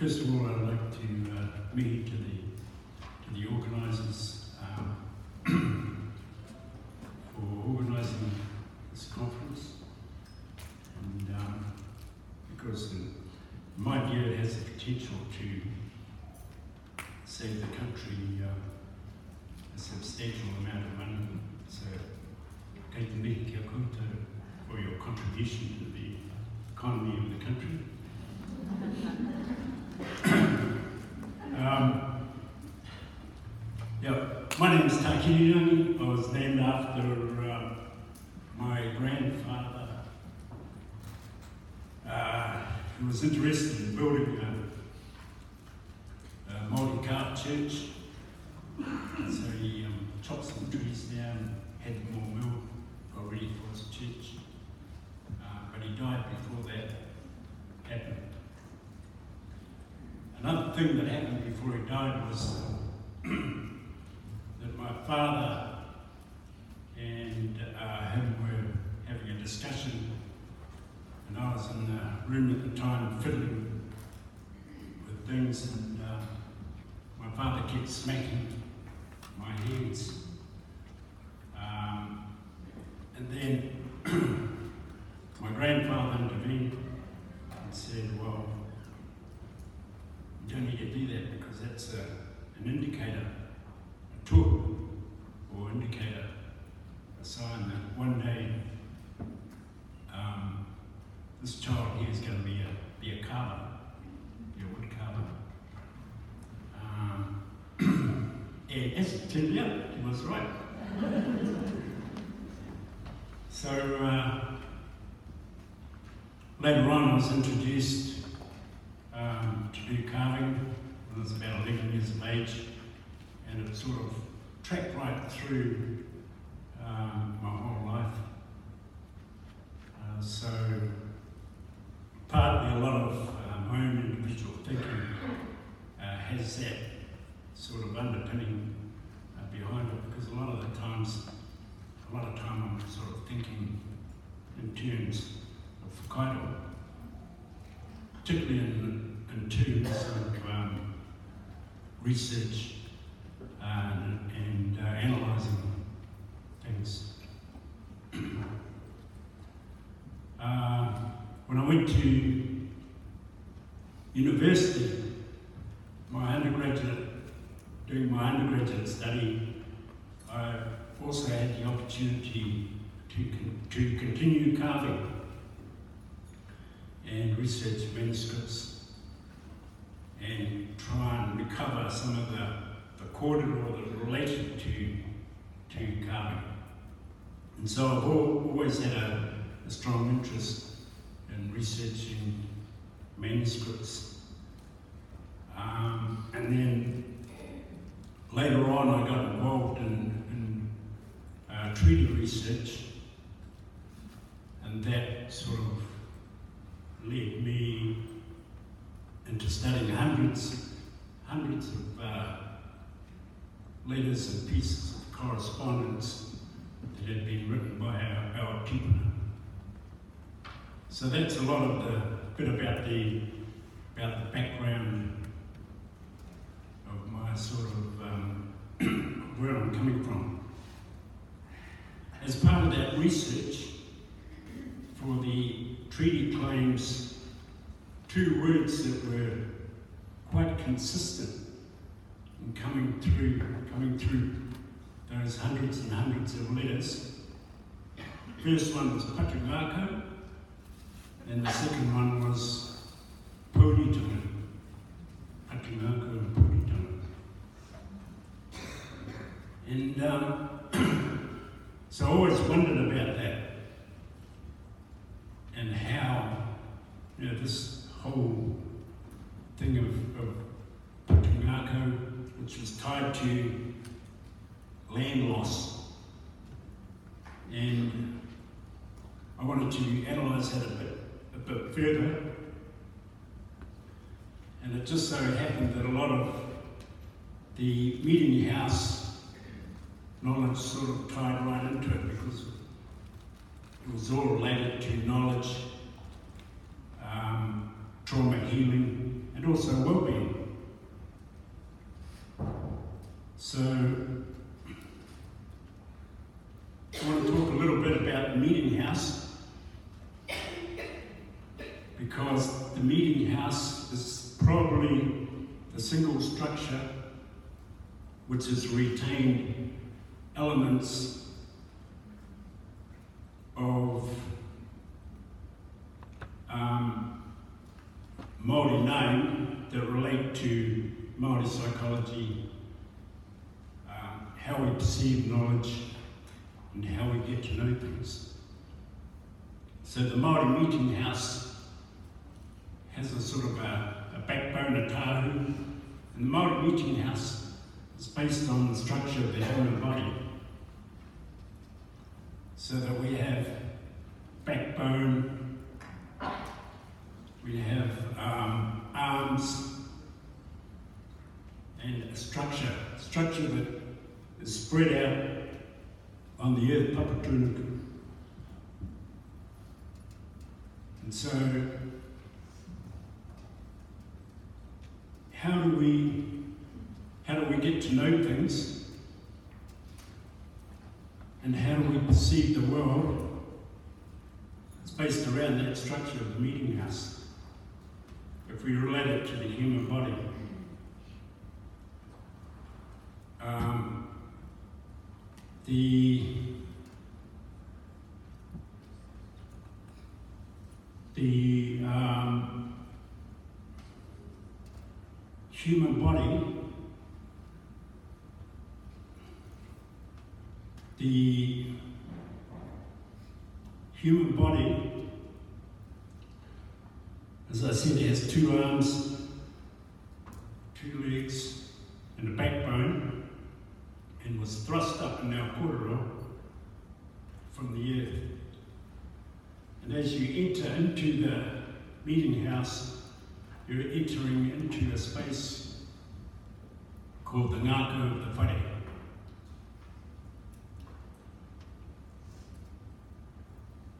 First of all, I'd like to uh, me to the to the organisers um, for organising this conference, and um, because in my view it has the potential to save the country uh, a substantial amount of money. So, kei te mihi kia koutou for your contribution to the economy of the country. um, yeah, my name is was named after uh, my grandfather. Uh, who was interested in building a, a Māori church. And so he um, chopped some trees down, had all milled, got ready for his church. Uh, but he died before that happened. Another thing that happened before he died was that my father and uh, him were having a discussion, and I was in the room at the time fiddling with things, and uh, my father kept smacking my hands. Um, and then my grandfather intervened and said, Well, you don't need to do that because that's a, an indicator, a tool or indicator, a sign that one day um, this child here is going to be a, be a carver, be a wood carver. Um, turned out, he was right. so uh, later on, I was introduced um, to do carving when I was about 11 years of age, and it sort of tracked right through um, my whole life. Uh, so, partly a lot of uh, my own individual thinking uh, has that sort of underpinning uh, behind it, because a lot of the times, a lot of time I'm sort of thinking in terms of Whakairo, particularly in, in of um, research and, and uh, analysing things. uh, when I went to university, my undergraduate, doing my undergraduate study, I also had the opportunity to, con- to continue carving and research manuscripts and try and recover some of the, the kōrero that related to, to carving. And so I've al- always had a, a strong interest in researching manuscripts. Um, and then later on, I got involved in, in uh, treaty research, and that sort of led me into studying hundreds, hundreds of uh, letters and pieces of correspondence that had been written by our, our people. So that's a lot of the bit about the about the background of my sort of um, where I'm coming from. As part of that research for the treaty claims, two words that were quite consistent in coming through coming through those hundreds and hundreds of letters. The First one was Patungako, and the second one was Pōuritanga. Patungako and Pōuritanga. And um, so I always wondered about that and how you know, this whole thing of, of which was tied to land loss. And I wanted to analyse that a bit, a bit further. And it just so happened that a lot of the meeting house knowledge sort of tied right into it because it was all related to knowledge, um, trauma healing, and also well-being. So, I want to talk a little bit about the meeting house. Because the meeting house is probably the single structure which has retained elements of um, Māori name that relate to Māori psychology, how we perceive knowledge, and how we get to know things. So the Māori meeting house has a sort of a, a backbone, a tahu, and the Māori meeting house is based on the structure of the human body. So that we have backbone, we have um, arms, and a structure, structure that is spread out on the earth, Papatūānuku. And so, how do we how do we get to know things? And how do we perceive the world? It's based around that structure of the meeting house. If we relate it to the human body. Um, the the um, human body, the human body, as I said, it has two arms, two legs, and a backbone, and was thrust up in our kōrero from the earth. And as you enter into the meeting house, you're entering into a space called the Ngāko of the Whare.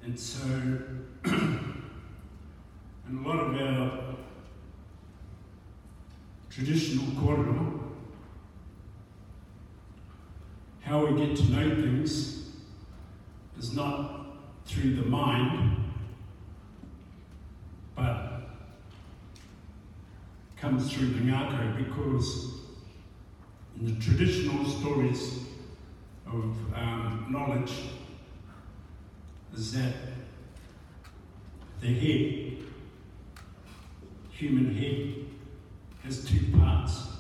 And so, in a lot of our traditional kōrero, how we get to know things is not through the mind, but comes through the ngako because in the traditional stories of um, knowledge is that the head, human head, has two parts,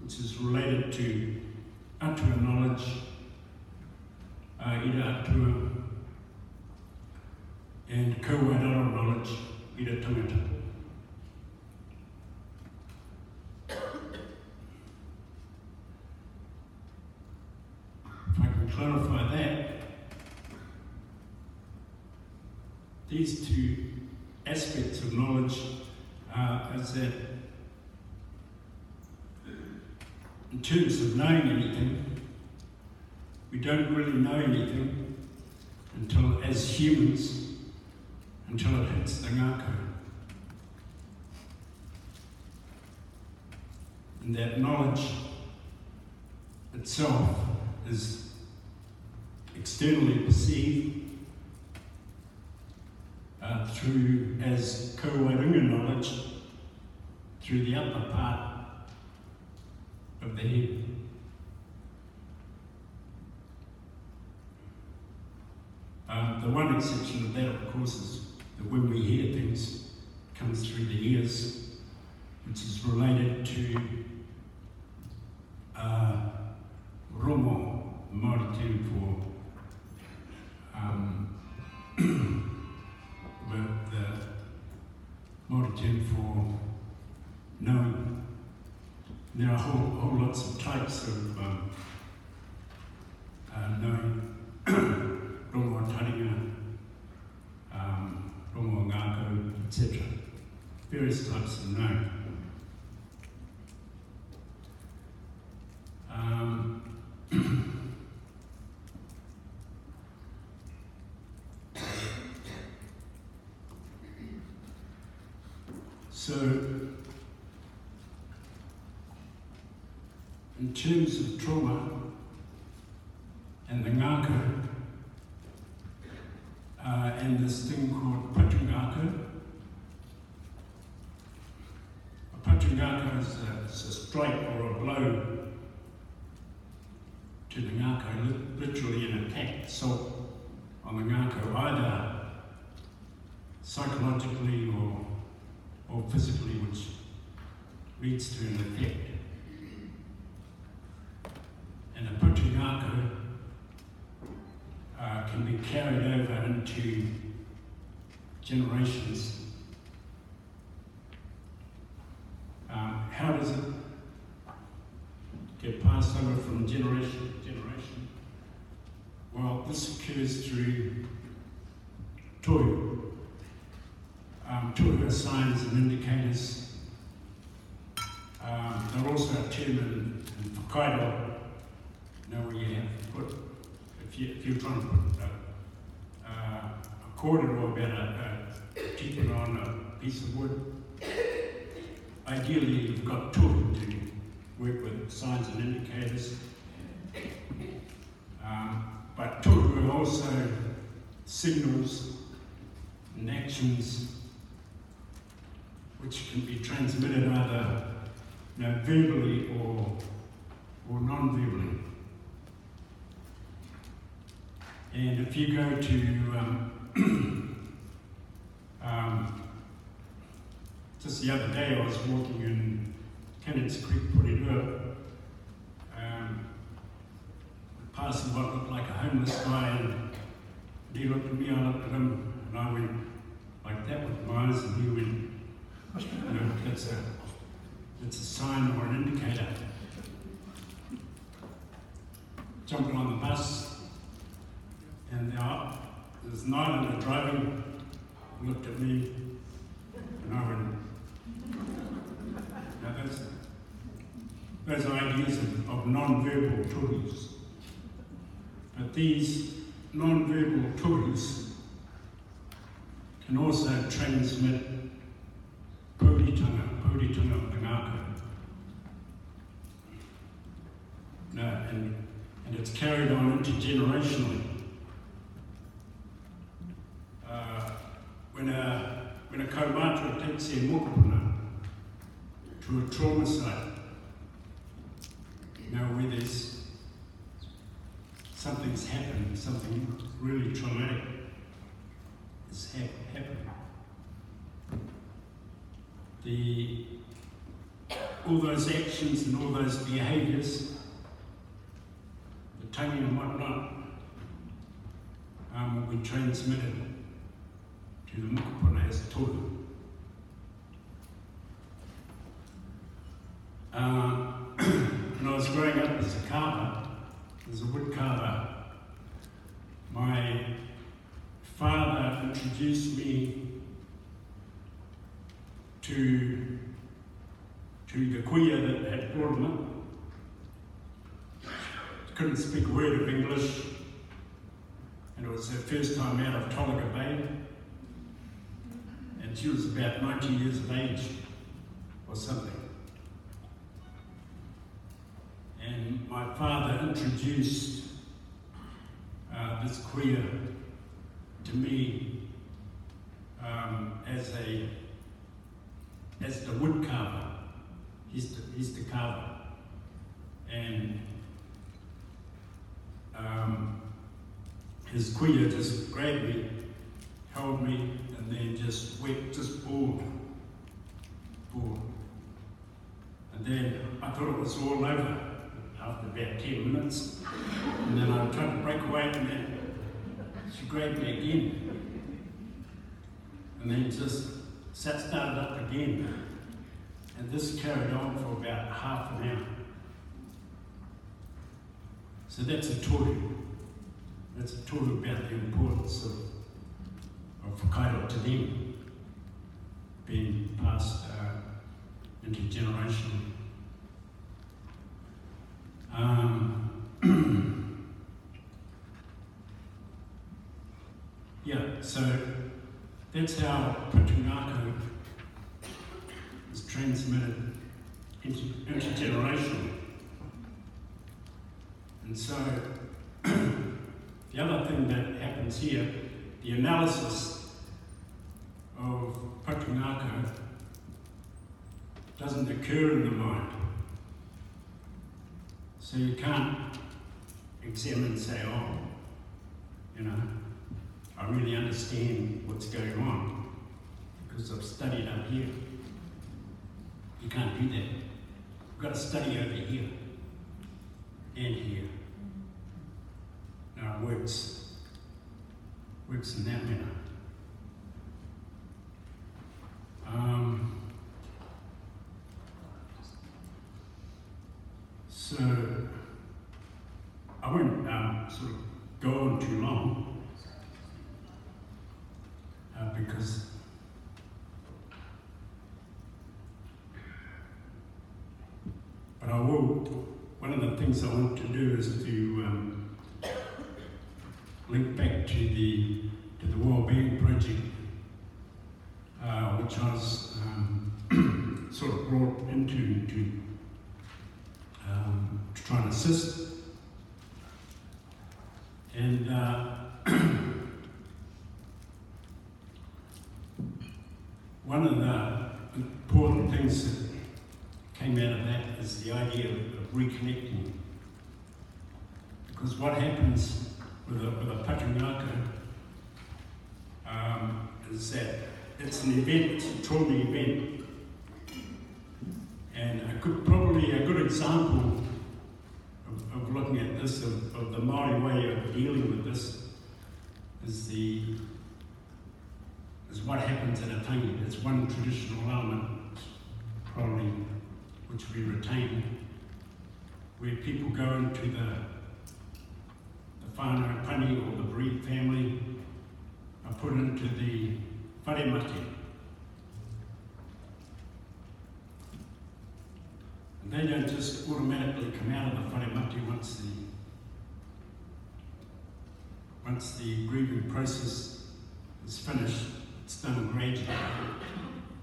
which is related to atua knowledge, atua, and kauae raro knowledge, ira tangata. If I can clarify that, these two aspects of knowledge uh, is that in terms of knowing anything, we don't really know anything until, as humans, until it hits the ngako. And that knowledge itself is externally perceived uh, through, as kauae runga knowledge, through the upper part of the head. Um, the one exception of that, of course, is that when we hear things, comes through the ears, which is related to uh, rongo, Māori term for um, the Māori term for knowing. There are whole, whole lots of types of um, uh, knowing. Rongo Taringa, um, etc. Various types of knowing. Um, so, terms of trauma and the ngaka, uh, and this thing called patungaka. A patungaka is a, is a strike or a blow to the ngaka, li- literally an attack, assault on the ngaka, either psychologically or, or physically, which leads to an effect. And a patungaka uh, can be carried generations. Um, how does it get passed over from generation to generation? Well, this occurs through tohu. Um, tohu are signs and indicators. Um, they're also a term in, in whakairo, know, where you have to put if, you, if you're trying to put a, a cord or about a, a on a piece of wood, ideally you've got tohu to work with signs and indicators. Um, but tohu are also signals and actions which can be transmitted either you know, verbally or, or non-verbally. And if you go to um, um, just the other day, I was walking in Cannons Creek, Porirua, um, passing what looked like a homeless guy, and he looked at me, I looked at him, and I went like that with my eyes, and he went, you know, that's a, that's a sign or an indicator. Jumping on the bus, and now there's Nyland driving, looked at me, and I went, now those, those ideas of, of non-verbal tools. But these non-verbal tools can also transmit o te ngākau. No, and, and it's carried on intergenerationally. Uh, when a when a kaumātua takes their mokopuna to a trauma site, you know, where there's something's happened, something really traumatic has hap- happened. The all those actions and all those behaviours, the tongue and whatnot, um, will transmitted to the mokopuna as a tohu. Uh, when I was growing up as a carver, as a wood carver, my father introduced me to, to the kuia that had brought him up. Couldn't speak a word of English, and it was her first time out of Tolaga Bay. She was about 90 years of age or something. And my father introduced uh, this kuia to me um, as a as the wood carver. He's the, he's the carver. And um, his kuia just grabbed me, held me, and then just wept, just bawled. Bawled. And then I thought it was all over after about 10 minutes. And then I tried to break away, and then she grabbed me again. And then just sat started up again. And this carried on for about half an hour. So that's a tohu. That's a tohu about the importance of, of whakairo to them being passed uh, intergenerationally. Um, yeah, so that's how Patungako is transmitted inter- intergenerationally. And so, the other thing that happens here, the analysis of Patungako doesn't occur in the mind. So you can't examine and say, oh, you know, I really understand what's going on because I've studied up here. You can't do that. You've got to study over here and here. Now it works. Works in that manner. Um, so I won't um, sort of go on too long uh, because but I will one of the things I want to do is to um, link back to the to the Wellbeing Project, which I was um, sort of brought into to, um, to try and assist. And uh, one of the important things that came out of that is the idea of, of reconnecting. Because what happens with a, with a patungaka um, is that it's an event, trauma event. And probably a good example of, of looking at this, of, of the Maori way of dealing with this, is the is what happens in a tangi. It's one traditional element, probably which we retain, where people go into the the whānau or the bereaved family, are put into the whare mate. And they don't just automatically come out of the whare mate once the once the grieving process is finished. It's done gradually,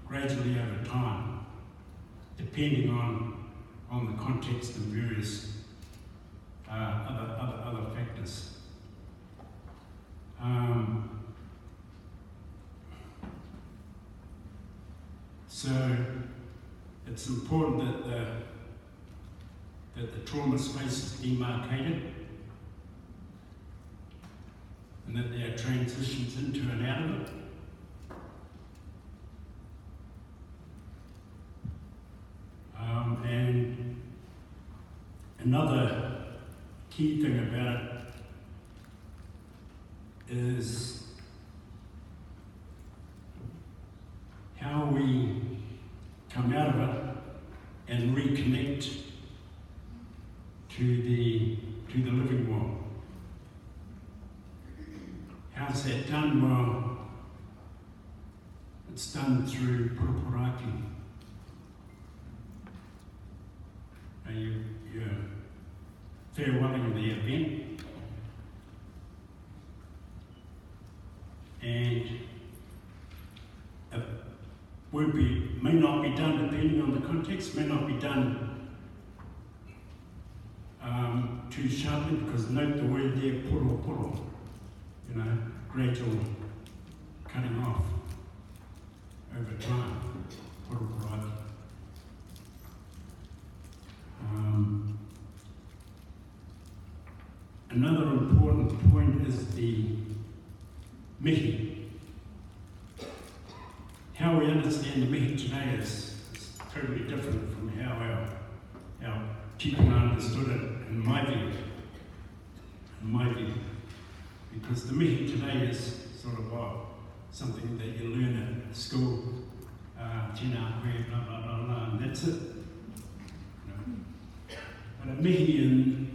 gradually over time depending on, on the context and various uh, other, other, other factors. Um, so it's important that the, that the trauma space is demarcated and that there are transitions into and out of it. Um, and another key thing about it is how we come out of it and reconnect to the to the living world. How's that done? Well, it's done through poroporoaki. and you, you're farewelling the event. And will be, may not be done depending on the context, may not be done um, too sharply because note the word there, puro puro, you know, gradual cutting off over time. Um, another important point is the mihi. How we understand the mihi today is, is totally different from how our, our people understood it, in my view. In my view. Because the mihi today is sort of something that you learn at school, uh, blah, blah, blah, blah, and that's it. And a mihi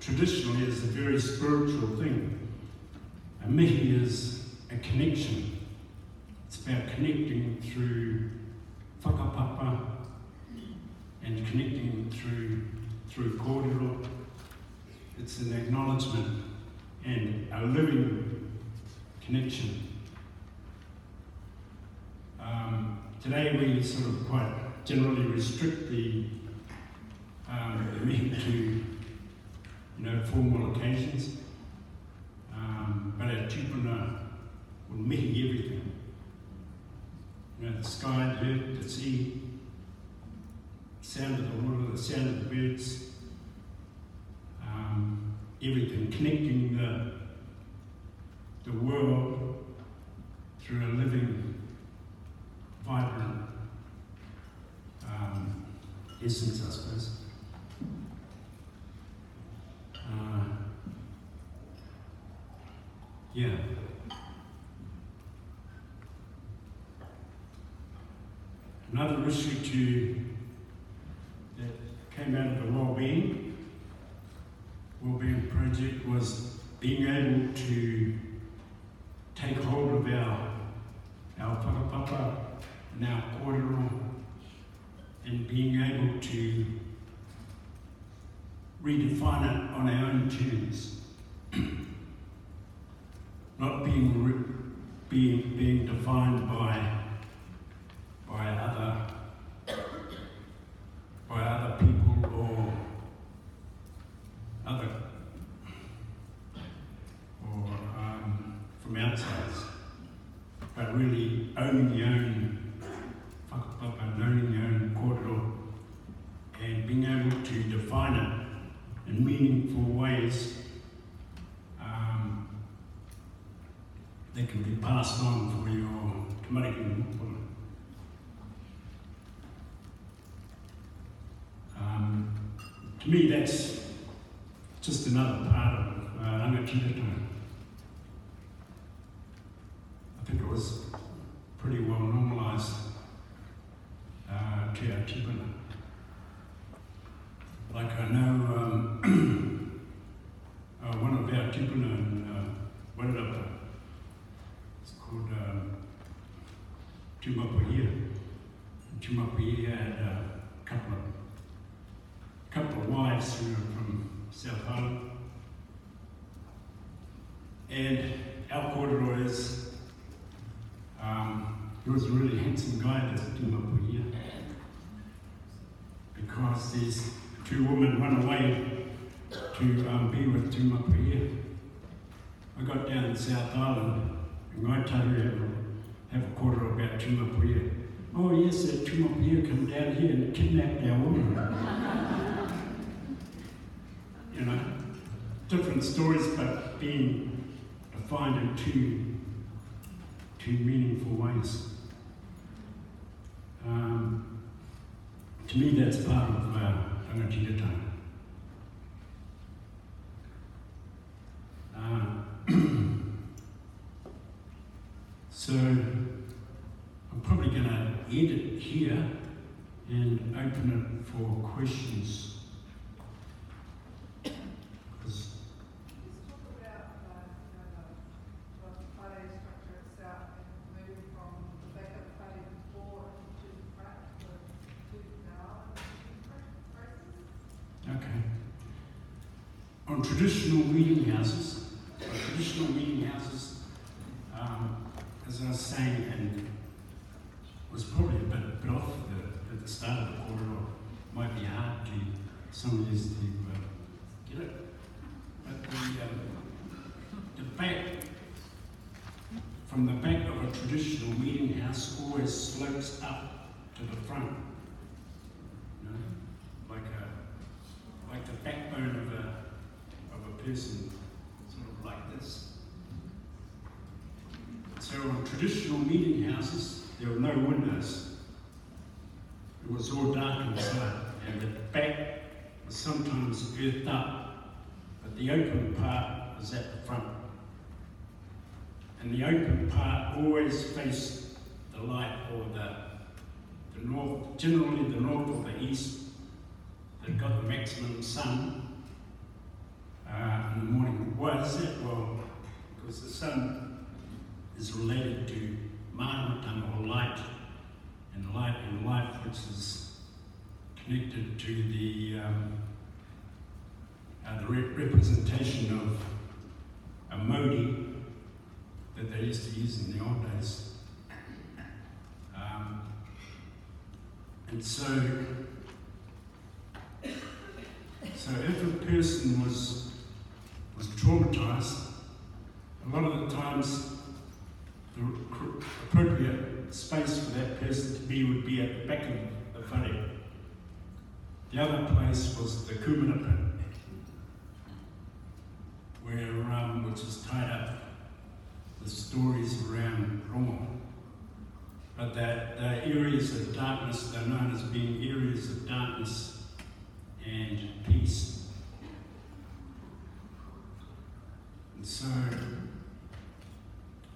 traditionally is a very spiritual thing. A mihi is a connection. It's about connecting through whakapapa and connecting through through kōrero. It's an acknowledgement and a living connection. Um, today we sort of quite generally restrict the um, to you know, formal occasions. Um, but at Tupuna, will meet everything. Know, the sky, the earth, the sea, sound of the water, the sound of the birds, um, everything, connecting the, the world through a living, vibrant um, essence, I suppose. Uh, yeah. Another issue that came out of the well-being, well-being project was being able to take hold of our, our whakapapa and our kōrero and being able to redefine it on our own terms. Not being, being, being defined by by other by other people or other or um, from outsides, but really owning your own and owning your own kōrero and being able to define it in meaningful ways um, that can be passed on for your tamariki Um, to me, that's just another part of uh, Rangatira. I think it was pretty well normalised uh, to our tupuna. Like I know um, uh, one of our tupuna in uh, Wairarapa, it's called um, Tumapuia. Tumapuia had a couple of from South Island. And kōrero is, um, he was a really handsome guy, that's Tumapuia. Because these two women run away to um, be with Tumapuia. I got down in South Island, and my taru have a, have a kōrero about Tumapuia. Oh yes, uh, Tumapuia come down here and kidnapped our woman you know, different stories, but being defined in two, two meaningful ways. Um, to me, that's part of uh, Rangatira time. Uh, so, I'm probably going to end it here and open it for questions. Because Let's talk about, uh, you know, the, the whare structure itself and moving from the back of the whare before into the front, the to now and the process. Okay. On traditional meeting houses, on traditional meeting houses, um, as I was saying, and was probably a bit, bit off the, at the start of the kōrero, might be hard to some of these to uh, get it. But the, um, the back, from the back of a traditional meeting house always slopes up to the front. You know, like a like the backbone of a of a person, sort of like this. So on traditional meeting houses, there were no windows. It was all dark inside, and the back was sometimes earthed up, but the open part was at the front. And the open part faced the light or the the north, generally the north or the east, that got the maximum sun uh, in the morning. Why is that? Well, because the sun is related to māramatanga or light, and light and life, which is connected to the um, uh, the re- representation of a modi that they used to use in the old days. Um, and so, so if a person was was traumatized, a lot of the times the appropriate space for that person to be would be at the back of the whare. The other place was the kūmara pit, where, um, which is tied up with stories around Rongo. But that the areas of darkness, they're known as being areas of darkness and peace. And so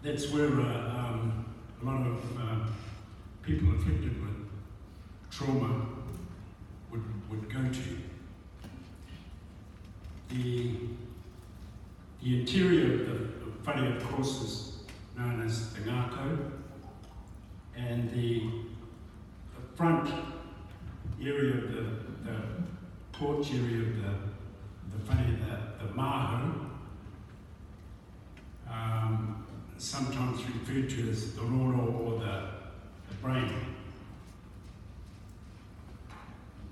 that's where uh, um, a lot of uh, people afflicted with trauma would, would go to. The, the interior of the whare, of course, is known as the ngako, and the, the front area of the, the porch area of the, the the, the mahau, um, sometimes referred to as the roro or the, the brain.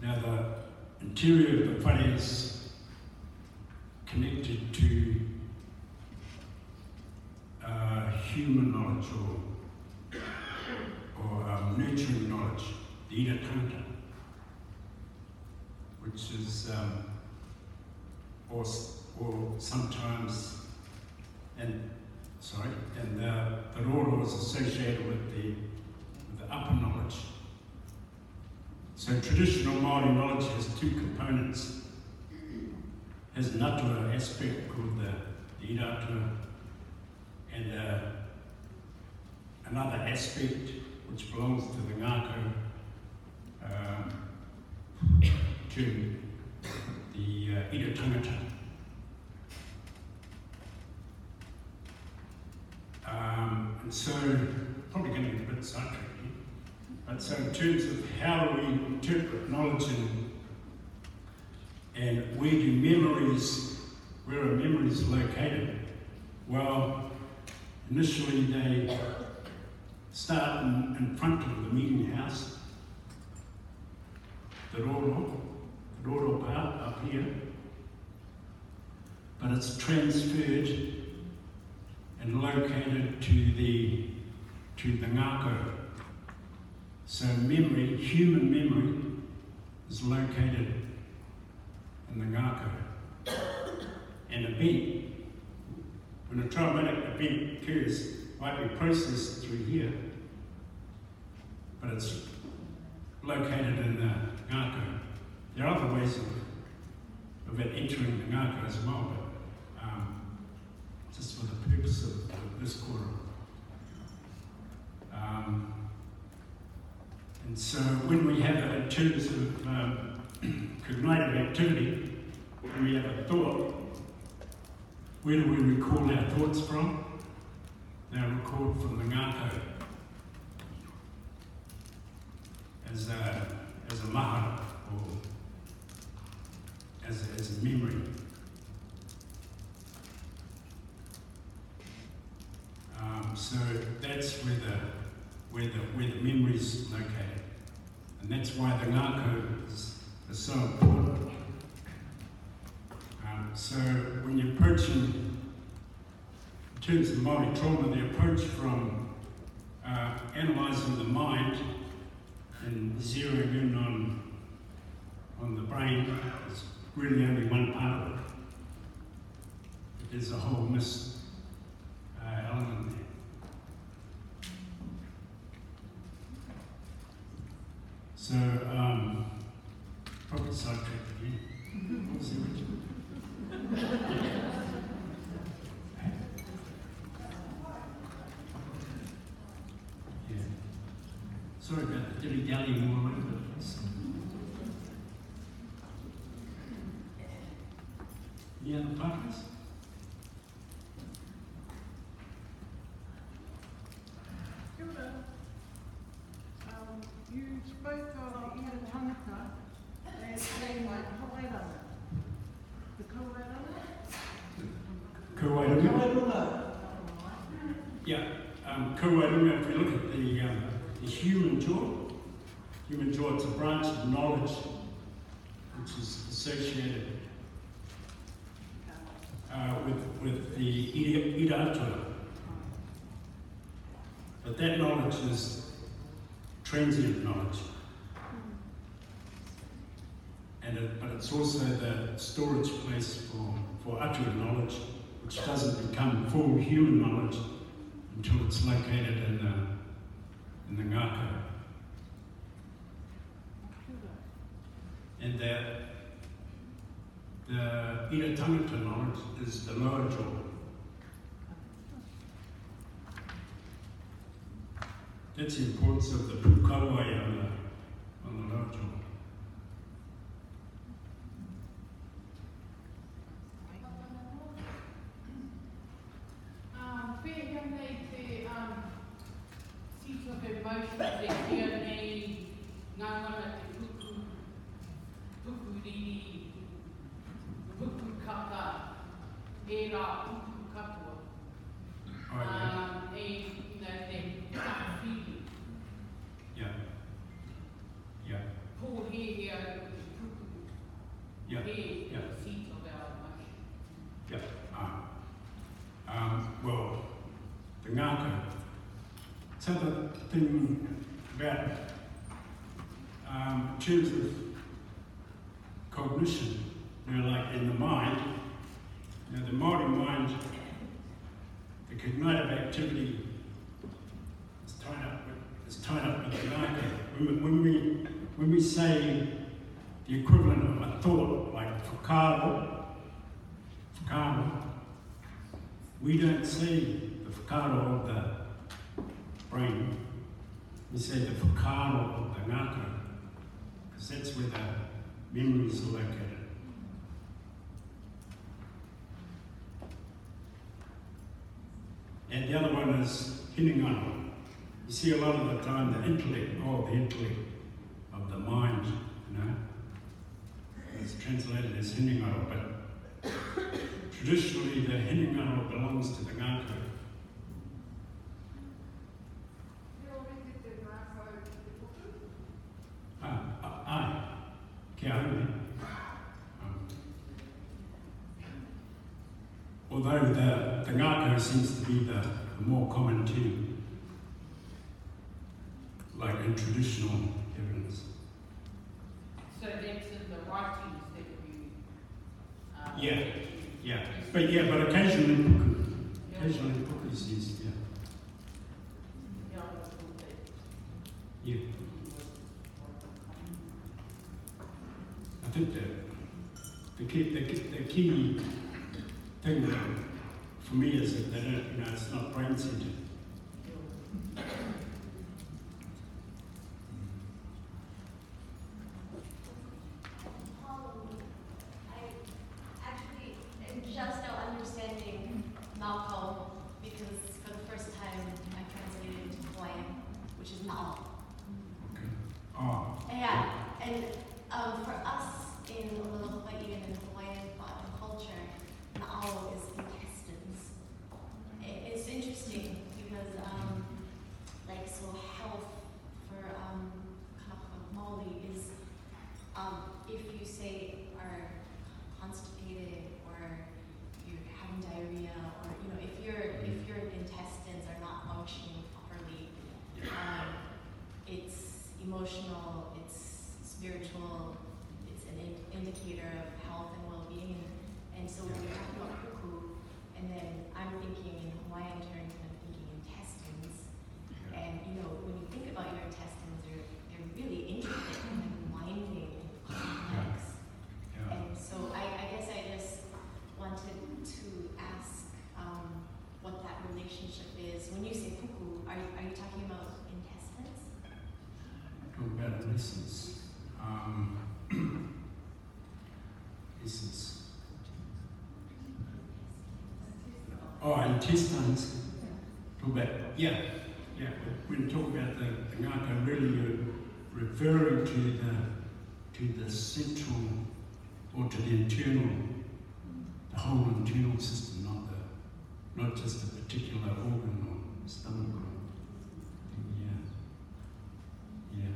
Now, the interior of the whare is connected to uh, human knowledge or, or um, nurturing knowledge, the ira tangata, which is, um, or, or sometimes, and sorry, and the roro is associated with the, with the upper knowledge. So traditional Māori knowledge has two components. Has an atua aspect called the, the iratua, and uh, aspect which belongs to the ngako, um, to the uh, ira tangata. Um, and so, probably going to get a bit sidetracked here. But so, in terms of how we interpret knowledge and, and where do memories, where are memories located? Well, initially they start in, in front of the meeting house, the Roro, the Roro part up here, but it's transferred and located to the to the ngako. So memory, human memory, is located in the ngako. And event, when a traumatic event occurs, might be processed through here, but it's located in the ngako. There are other ways of, of it entering the ngako as well, but um, just for the purpose of, of this quarter. Um, and so when we have, in terms of um, cognitive activity, when we have a thought, where do we recall our thoughts from? They're recalled from the ngako as a, as a maha or as a, as a memory. Um, so that's where the where the where the memory is located, and that's why the ngako is, is so important. Um, so when you're approaching, in terms of Māori trauma, the approach from uh, analysing the mind and zeroing in on on the brain is really only one part of it. There's a whole miss uh, element there. So, um, probably sidetracked again. We'll see what you- Yeah. Sorry about the dilly dallying all over the place. Other partners? Kia ora. Um, you spoke of the Ira Tangata as being like Hawairanga. The Kawairanga? Kauae runga. Yeah, um, Kauae runga, if we look at the, um, the human jaw, human jaw, it's a branch of knowledge which is associated. Uh, uh, with, with the Ira, Ira Atua. But that knowledge is transient knowledge. And it, but it's also the storage place for, for Atua knowledge, which doesn't become full human knowledge until it's located in the, in the ngaka. And the, the Tangata knowledge is the lower jaw. That's the importance of the pukawai on the, jaw. Um, where nei te, um, sito he motion te kia nei ngā wana te puku, puku riri, puku kaka, e rā puku katoa. Oh, yeah. Um, e, you know, te whakawhiri, Yeah. Yeah. pō he he au te puku, Yeah. he, Yeah. sito our motion. Yeah. Um, um, well, the ngaka. So um, in terms of cognition, you know, like in the mind, know, the Māori mind, the cognitive activity is tied up with, is tied up with the ngaka. When, when we when we say the equivalent of a thought, like whakaaro, whakaaro, we don't see the whakaaro of the brain. We say the whakaaro of the ngaka, because that's where the memories are located. And the other one is hinengaro. You see a lot of the time the intellect, oh, the intellect of the mind, you know. It's translated as hinengaro, but traditionally the hinengaro belongs to the ngaka. Although the, the seems to be the, the more common term, like in traditional evidence. So that's in the writings that you, um. Yeah, Yeah, but yeah, but occasionally puku, Yeah. occasionally puku is used, yeah. Yeah, I thought that Yeah, I think that the key, the, key- the key thing that for me is that you know, it's not brain centered. I actually am just now understanding Malcolm because for the first time I translated into Hawaiian, which is Mao. Okay. Oh, Yeah, and um, for us in Little Hawaii and in Hawaiian thought and culture, Mao is intestines. I- It's interesting because, um, like, so health for um, Kanaka Maoli is um, if you say are constipated or you're having diarrhea or you know if your if your intestines are not functioning properly, um, it's emotional, it's spiritual, it's an in- indicator of health and well-being. And, and so when you're talking about puku, and then I'm thinking in Hawaiian terms, and I'm thinking intestines. And you know, when you think about your intestines, they're they're really intricate and winding and complex. yeah. And so I, I guess I just wanted to ask um, what that relationship is. When you say puku, are you, are you talking about intestines? Talk about essence. Um, essence. Intestines. Talk about, yeah, yeah. When you talk about the, the ngaka, really you're referring to the to the central or to the internal, the whole internal system, not the not just a particular organ or stomach or yeah. Yeah.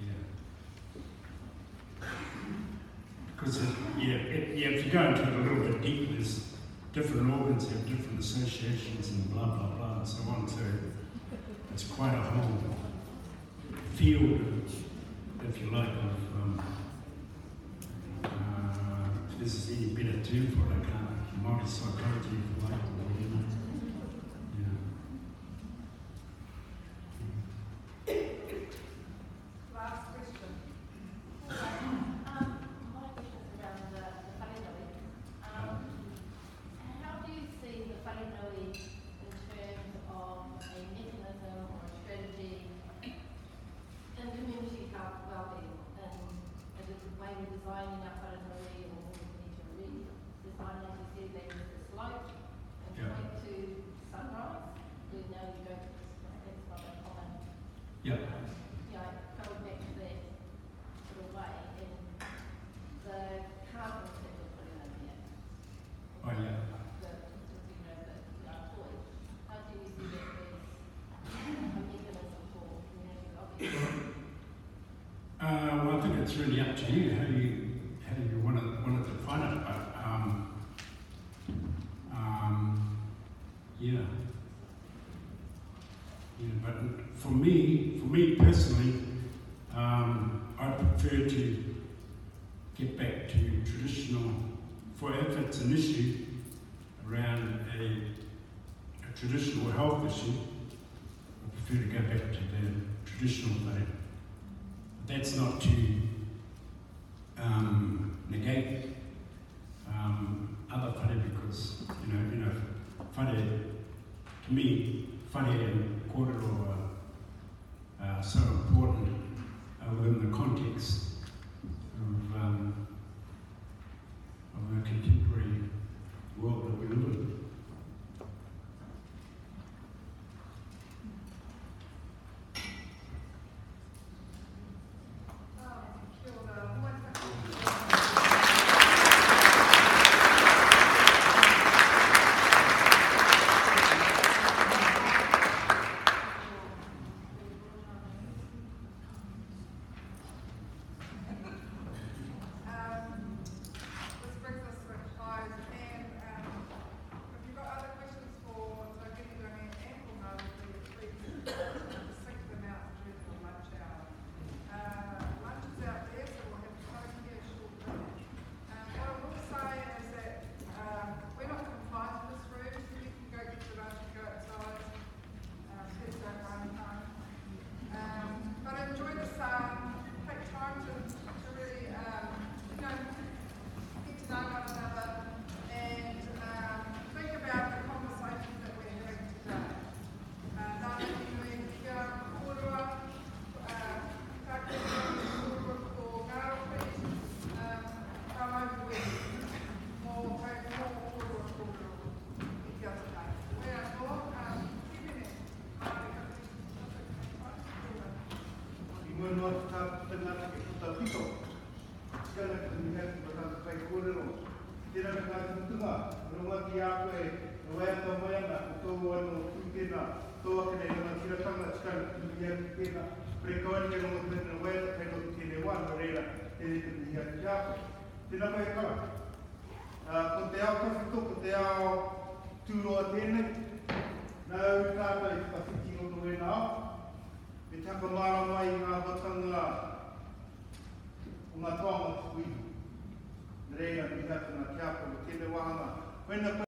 Yeah. Because, yeah, it, yeah, if you go into it a little bit deeper, there's different organs have different associations and blah, blah, blah, and so on. So it's quite a whole field, if you like, of, um, uh, if there's any better term for it, I can't, Māori psychology, if you like, or whatever. Yeah. Last question. Um, my question is around the, the wharenui. Um, how do you see the wharenui in terms of a mechanism or a strategy in community health wellbeing? And is it the way we're designing our wharenui or we need to redesign, as you said, maybe the slope and Yeah. point to sunrise? We know you don't, that's not a common Yeah. yeah, going back to that sort of way, and the carbon that we're putting in here, Oh, yeah. the, you know, the, the toy, how do you see that as a mechanism for community lobbying? Uh, well, I think it's really up to you how you how you want to want to define it, but um, um, yeah, yeah. But for me, for me personally, um, I prefer to get back to traditional. For if it's an issue around a, a traditional health issue, I prefer to go back to the traditional thing that's not to um, negate um, other whare because, you know, you know, whare, to me, funny and kōrero are uh, so important uh, within the context of, um, of the contemporary world that we live in. Tēnā mai e kara. Uh, ko te ao kawhito, ko te ao tūroa tēnei. Nau tātai i whakawhiti no tō rena ao. Me tāka māra mai ngā watanga o ngā tōanga tukuihu. Nereina, mi hata ngā kia kua tēnei wahanga. Koe na koe.